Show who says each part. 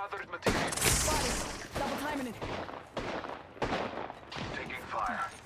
Speaker 1: gathered material.
Speaker 2: Spotted. Double timing it.
Speaker 1: Taking fire.